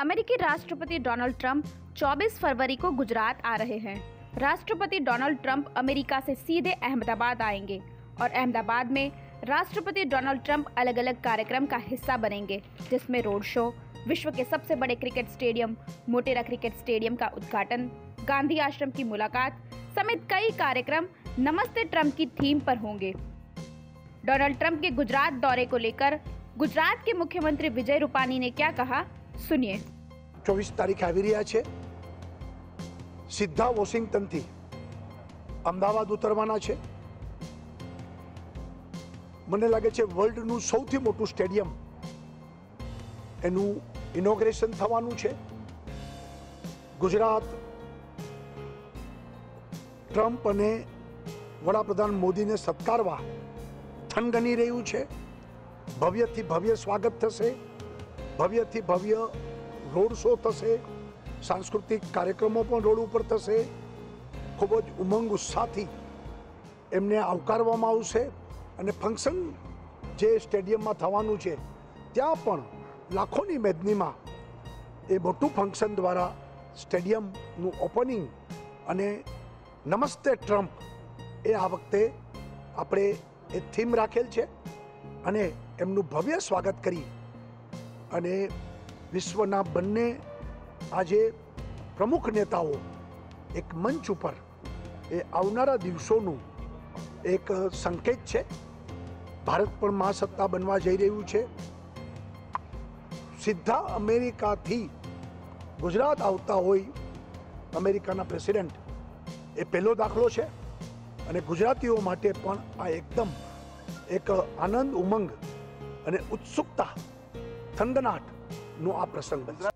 अमेरिकी राष्ट्रपति Donald Trump 24 फरवरी को गुजरात आ रहे हैं। राष्ट्रपति डोनाल्ड ट्रंप अमेरिका से सीधे अहमदाबाद आएँगे और अहमदाबाद में राष्ट्रपति डोनाल्ड ट्रंप अलग अलग कार्यक्रम का हिस्सा बनेंगे, जिसमें रोड शो, विश्व के सबसे बड़े cricket stadium, Motera cricket stadium का उद्घाटन, गांधी आश्रम की मुलाकात समेत कई कार्यक्रम नमस्ते ट्रंप की थीम पर होंगे। डोनाल्ड ट्रंप के गुजरात दौरे को लेकर गुजरात के मुख्यमंत्री विजय रूपानी ने क्या कहा? સુનિએ ચોવીસ તારીખ આવી રહ્યા છે સીધા વોશિંગ્ટનથી અમદાવાદ ઉતરવાના છે મને લાગે છે વર્લ્ડનું સૌથી મોટું સ્ટેડિયમ એનું ઇનોગ્રેશન થવાનું છે. ગુજરાત, ટ્રમ્પ અને વડાપ્રધાન મોદીને સત્કારવા થનગની રહ્યું છે. ભવ્યથી ભવ્ય સ્વાગત થશે. ભવ્યથી ભવ્ય રોડ શો થશે, સાંસ્કૃતિક કાર્યક્રમો પણ રોડ ઉપર થશે. ખૂબ જ ઉમંગ, ઉત્સાહથી એમને આવકારવામાં આવશે અને ફંક્શન જે સ્ટેડિયમમાં થવાનું છે, ત્યાં પણ લાખોની મેદનીમાં એ મોટું ફંક્શન દ્વારા સ્ટેડિયમનું ઓપનિંગ અને નમસ્તે ટ્રમ્પ એ આ વખતે આપણે એ થીમ રાખેલ છે અને એમનું ભવ્ય સ્વાગત કરી અને વિશ્વના બંને આજે પ્રમુખ નેતાઓ એક મંચ ઉપર એ આવનારા દિવસોનું એક સંકેત છે. ભારત પણ મહાસત્તા બનવા જઈ રહ્યું છે. સીધા અમેરિકાથી ગુજરાત આવતા હોય અમેરિકાના પ્રેસિડેન્ટ એ પહેલો દાખલો છે અને ગુજરાતીઓ માટે પણ આ એકદમ એક આનંદ, ઉમંગ અને ઉત્સુકતા થનગનાટ નો આ પ્રસંગ બનશે.